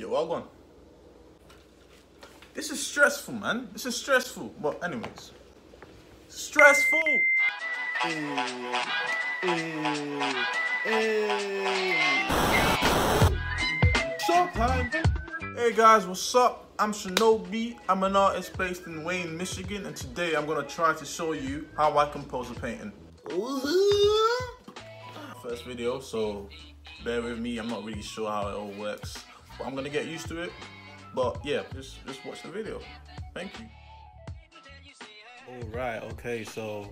Yo, well gone. This is stressful, man. This is stressful. But anyways, stressful. Showtime. Hey guys, what's up? I'm Shonobi. I'm an artist based in Wayne, Michigan, and today I'm gonna try to show you how I compose a painting. Uh-huh. First video, so bear with me. I'm not really sure how it all works, I'm gonna get used to it. But yeah, just just watch the video. Thank you. All right. Okay. So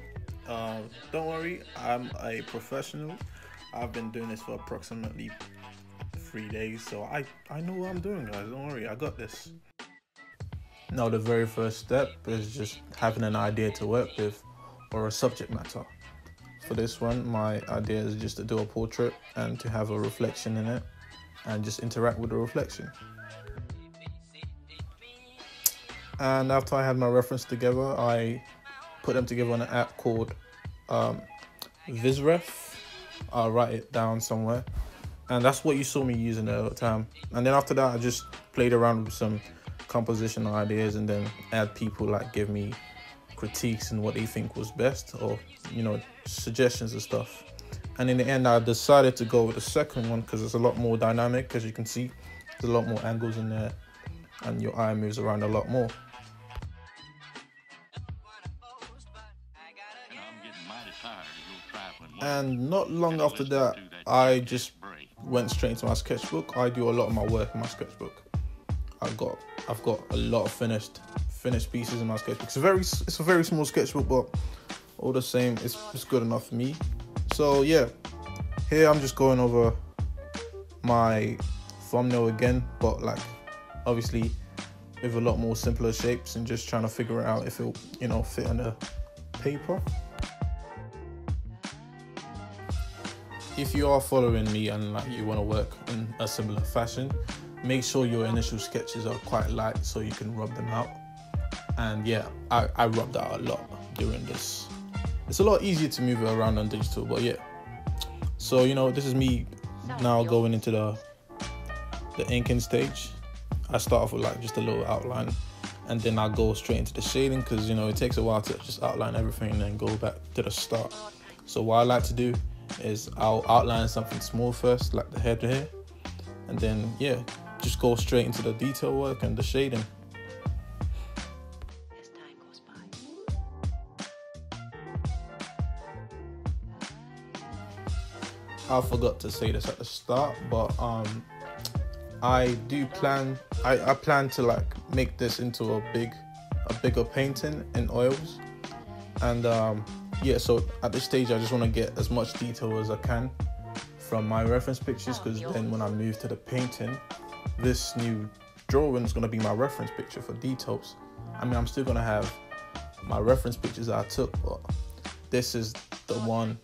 um, don't worry. I'm a professional. I've been doing this for approximately three days, so I I know what I'm doing, guys. Don't worry. I got this. Now, the very first step is just having an idea to work with or a subject matter. For this one, my idea is just to do a portrait and to have a reflection in it and just interact with the reflection. And after I had my reference together, I put them together on an app called um, Visref. I'll write it down somewhere. And that's what you saw me using all the time. And then after that, I just played around with some compositional ideas and then had people like give me critiques and what they think was best or, you know, suggestions and stuff. And in the end, I decided to go with the second one because it's a lot more dynamic. As you can see, there's a lot more angles in there and your eye moves around a lot more. And not long after that, I just went straight into my sketchbook. I do a lot of my work in my sketchbook. I've got I've got a lot of finished finished pieces in my sketchbook. It's a very it's a very small sketchbook, but all the same, it's it's good enough for me. So yeah, here I'm just going over my thumbnail again, but like obviously with a lot more simpler shapes and just trying to figure out if it'll, you know fit on the paper. if you are following me and like you want to work in a similar fashion, make sure your initial sketches are quite light so you can rub them out. And yeah, I, I rubbed out a lot during this. It's a lot easier to move it around on digital, but yeah. So you know, this is me now going into the the inking stage. I start off with like just a little outline and then I go straight into the shading because you know it takes a while to just outline everything and then go back to the start. So what I like to do is I'll outline something small first, like the head here, and then yeah, just go straight into the detail work and the shading. I forgot to say this at the start, but um, I do plan. I, I plan to like make this into a big, a bigger painting in oils, and um, yeah, so at this stage, I just want to get as much detail as I can from my reference pictures because then when I move to the painting, this new drawing is going to be my reference picture for details. I mean, I'm still going to have my reference pictures I took, but this is the one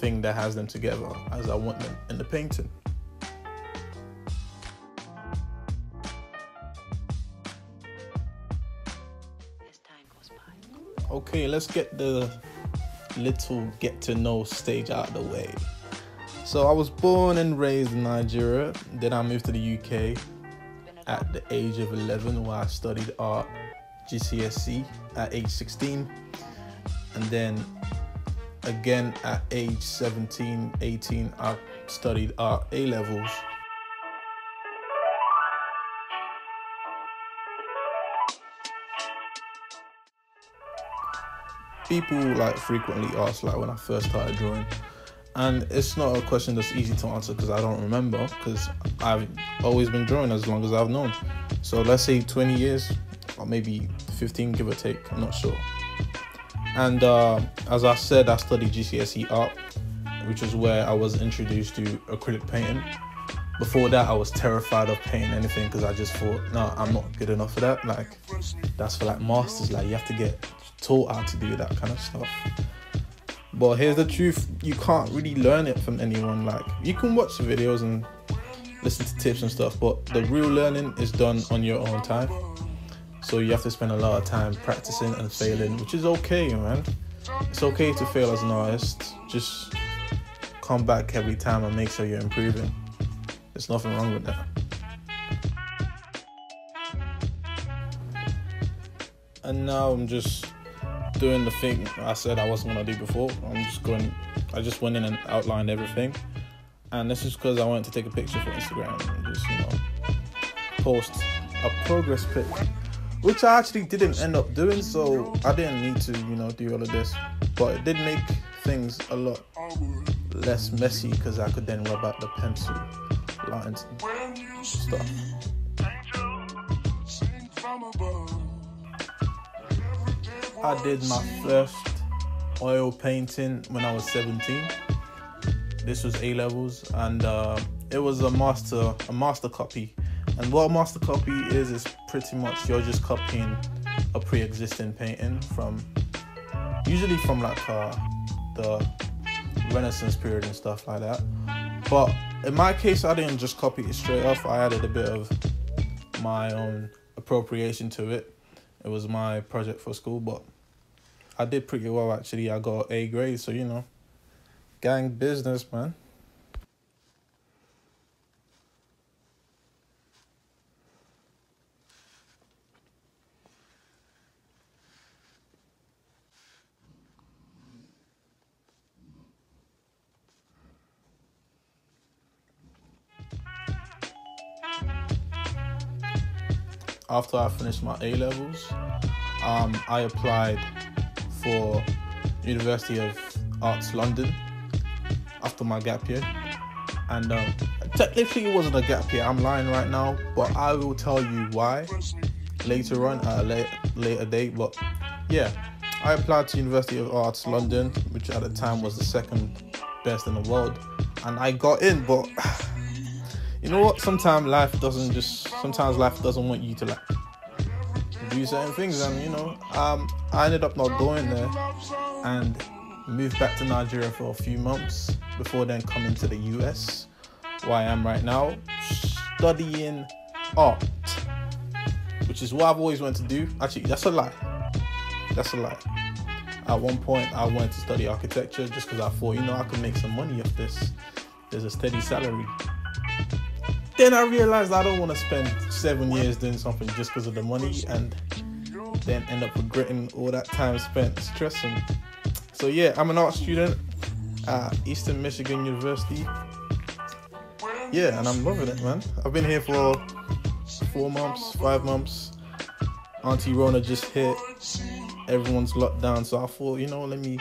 thing that has them together as I want them in the painting. Okay, let's get the little get to know stage out of the way. So I was born and raised in Nigeria. Then I moved to the UK at the age of 11 where I studied art GCSE at age 16. And then again at age 17, 18, I studied art A levels people like frequently ask like when I first started drawing, and it's not a question that's easy to answer because I don't remember because I've always been drawing as long as I've known. So let's say 20 years or maybe 15, give or take. I'm not sure. And uh, as I said, I studied GCSE art, which is where I was introduced to acrylic painting. Before that, I was terrified of painting anything because I just thought, no, I'm not good enough for that. Like, that's for like masters. Like, you have to get taught how to do that kind of stuff. But here's the truth: you can't really learn it from anyone. Like you can watch the videos and listen to tips and stuff, but the real learning is done on your own time. So you have to spend a lot of time practicing and failing, which is okay, man. It's okay to fail as an artist. Just come back every time and make sure you're improving. There's nothing wrong with that. And now I'm just doing the thing I said I wasn't gonna do before. I'm just going. I just went in and outlined everything, and this is because I wanted to take a picture for Instagram and just you know post a progress pic which I actually didn't end up doing. So I didn't need to you know do all of this, but it did make things a lot less messy because I could then rub out the pencil lines and stuff. I did my first oil painting when I was 17. This was A levels, and uh, it was a master a master copy. And what a master copy is is pretty much you're just copying a pre-existing painting from usually from like uh, the Renaissance period and stuff like that. But in my case, I didn't just copy it straight off. I added a bit of my own appropriation to it. It was my project for school, but I did pretty well actually. I got A grade, so you know, gang business, man. After I finished my A levels, um, I applied for University of Arts London after my gap year. And um, technically, it wasn't a gap year. I'm lying right now, but I will tell you why later on at a late, later date. But yeah, I applied to University of Arts London, which at the time was the second best in the world, and I got in. But you know what? Sometimes life doesn't just. Sometimes life doesn't want you to like do certain things, and you know, um, I ended up not going there and moved back to Nigeria for a few months before then coming to the US, where I am right now, studying art, which is what I've always wanted to do. Actually, that's a lie. That's a lie. At one point, I wanted to study architecture just because I thought, you know, I could make some money off this. There's a steady salary. Then I realized I don't want to spend seven years doing something just because of the money and then end up regretting all that time spent stressing. So yeah, I'm an art student at Eastern Michigan University. Yeah, and I'm loving it, man. I've been here for four months, five months. Auntie Rona just hit. Everyone's locked down, so I thought, you know, let me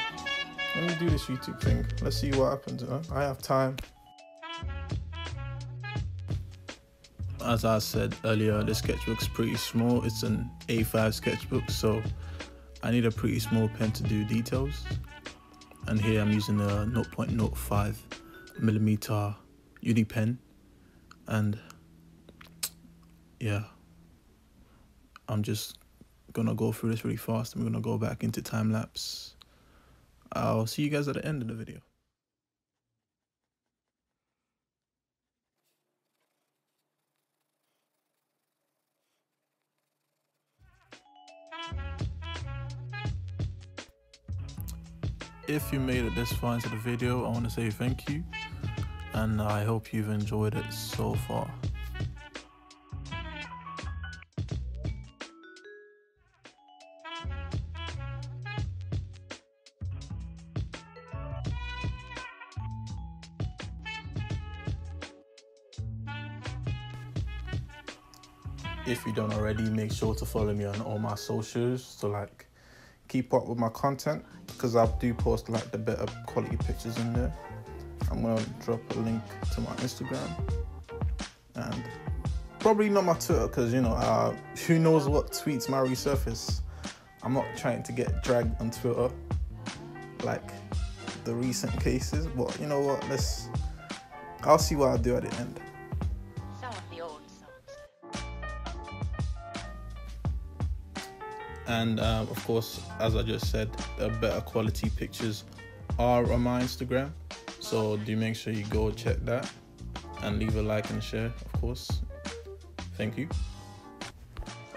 let me do this YouTube thing. Let's see what happens. I have time. As I said earlier, the sketchbook's pretty small. It's an A5 sketchbook, so I need a pretty small pen to do details. And here I'm using a 0.05 millimeter uni pen. And yeah, I'm just gonna go through this really fast. I'm gonna go back into time lapse. I'll see you guys at the end of the video. If you made it this far into the video, I want to say thank you. And I hope you've enjoyed it so far. If you don't already, make sure to follow me on all my socials to like keep up with my content because I do post like the better quality pictures in there. I'm gonna drop a link to my Instagram and probably not my Twitter because you know uh, who knows what tweets might resurface. I'm not trying to get dragged on Twitter like the recent cases, but you know what? Let's. I'll see what I do at the end. And uh, of course as i just said the better quality pictures are on my instagram. So do make sure you go check that and leave a like and share of course. Thank you.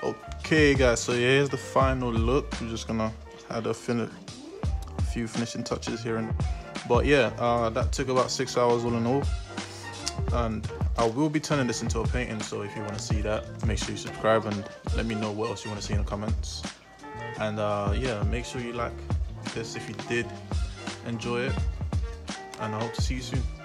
Okay guys so here's the final look. We're just gonna add a, fin- a few finishing touches here and but yeah uh, that took about six hours all in all. And I will be turning this into a painting so if you want to see that make sure you subscribe and let me know what else you want to see in the comments And uh, yeah, make sure you like this if you did enjoy it. And I hope to see you soon.